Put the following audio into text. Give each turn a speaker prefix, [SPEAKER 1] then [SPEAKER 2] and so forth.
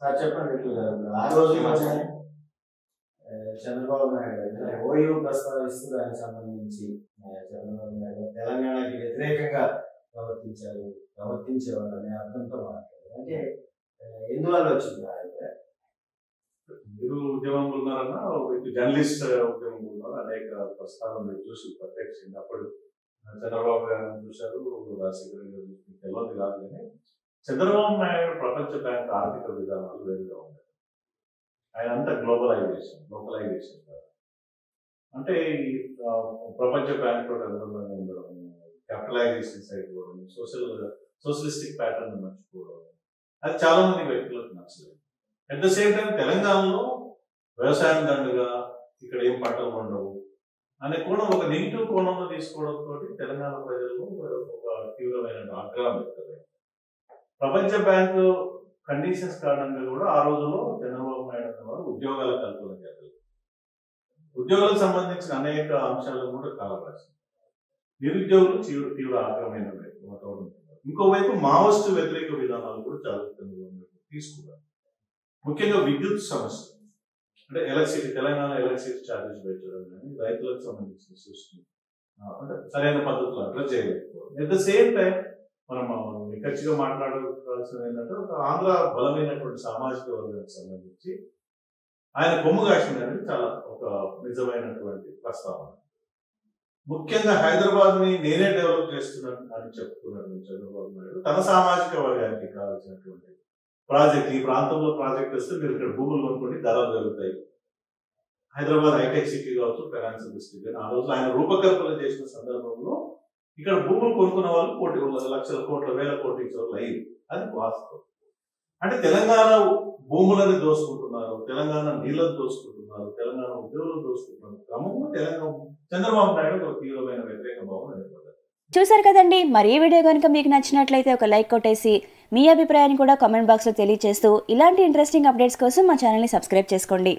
[SPEAKER 1] Sir చెప్పండి ఎట్లా ఆ రోజు చంద్రబాబు నాయుడు గారు ఓయూ ప్రస్తావిస్తూ దానికి సంబంధించి చంద్రబాబు నాయుడు తెలంగాణకి వ్యతిరేకంగా ప్రవర్తించారు ప్రవర్తించేవారు అనే అర్థంతో మాట్లాడారు. అంటే ఎందువల్ల వచ్చింది
[SPEAKER 2] మీరు ఉద్యమం ఉన్నారన్నా మీకు జర్నలిస్ట్ ఉద్యమం ఉన్నారు? అనేక ప్రస్థానం మీరు చూసి ప్రత్యక్షంగా అప్పుడు చంద్రబాబు గారు చూశారు రాజశేఖర్ గారు తెలియదు కాదు కానీ చంద్రబాబు నాయుడు ప్రపంచ బ్యాంక్ ఆర్థిక విధానాలు వేరుగా ఉన్నాయి. ఆయన అంతా గ్లోబలైజేషన్ లోకలైజేషన్ అంటే ఈ ప్రపంచ బ్యాంక్ తోటి అనుబంధంగా ఉండడం capitalization side social socialistic pattern మర్చిపోవడం అది చాలా మంది వ్యక్తులకు నచ్చలేదు. అట్ ద సేమ్ టైం తెలంగాణలో వ్యవసాయం దండుగా ఇక్కడ ఏం పంటలు ఉండవు అనే కోణం ఒక నెగిటివ్ కోణంలో తీసుకోవడంతో తెలంగాణ ప్రజలు ఒక తీవ్రమైన ఆగ్రహం వ్యక్తమైంది ప్రపంచ బ్యాంకు కండిషన్స్ కారణంగా కూడా ఆ రోజుల్లో చంద్రబాబు నాయుడు వారు ఉద్యోగాల కల్పన చేశారు ఉద్యోగాలకు సంబంధించిన అనేక అంశాలను కూడా కాలరాశారు. నిరుద్యోగులు తీవ్ర తీవ్ర ఆగ్రహమైన వాతావరణం ఇంకోవైపు మావోయిస్టు వ్యతిరేక విధానాలు కూడా చాలా తీసుకున్నారు. ముఖ్యంగా విద్యుత్ సమస్య. అంటే ఎలక్ట్రిసిటీ తెలంగాణ ఎలక్ట్రిసిటీ ఛార్జెస్ పెట్టడం కానీ రైతులకు సంబంధించిన సృష్టి అంటే సరైన పద్ధతిలో అడ్రస్ చేయలేకపోవడం. ఎట్ ద సేమ్ టైం మనం నిఖచ్చిగా మాట్లాడుకోవాల్సిన ఏంటంటే ఒక ఆంధ్ర బలమైనటువంటి సామాజిక వర్గానికి సంబంధించి ఆయన కొమ్ము కాసింది అనేది చాలా ఒక నిజమైనటువంటి ప్రస్తావన. ముఖ్యంగా హైదరాబాద్ని నేనే డెవలప్ చేస్తున్నాను అని చెప్తున్నటువంటి చంద్రబాబు నాయుడు. తన సామాజిక వర్గానికి కావాల్సినటువంటి ప్రాజెక్ట్ ఈ ప్రాంతంలో ప్రాజెక్ట్ వస్తే మీరు ఇక్కడ భూములు కొనుక్కోండి ధరలు పెరుగుతాయి. హైదరాబాద్ హైటెక్ సిటీ కావచ్చు ఫైనాన్షియల్ డిస్ట్రిక్ట్ ఆ రోజు ఆయన రూపకల్పన చేసిన సందర్భంలో ఇక్కడ భూములు కొనుక్కున్న వాళ్ళు కోటి లక్షల కోట్ల వేల కోట్ల ఇచ్చేవాళ్ళు అయింది అది వాస్తవం. అంటే తెలంగాణ భూములని దోసుకుంటున్నారు తెలంగాణ నీళ్ళని దోసుకుంటున్నారు తెలంగాణ ఉద్యోగులు దోసుకుంటున్నారు. క్రమంలో తెలంగాణ చంద్రబాబు నాయుడు ఒక తీవ్రమైన వ్యతిరేక భావం ఏర్పడ్డారు.
[SPEAKER 3] చూసారు కదండి మరి ఈ వీడియో కనుక మీకు నచ్చినట్లయితే ఒక లైక్ కొట్టేసి మీ అభిప్రాయాన్ని కూడా కామెంట్ బాక్స్లో తెలియజేస్తూ ఇలాంటి ఇంట్రెస్టింగ్ అప్డేట్స్ కోసం మా ఛానల్ని సబ్స్క్రైబ్ చేసుకోండి.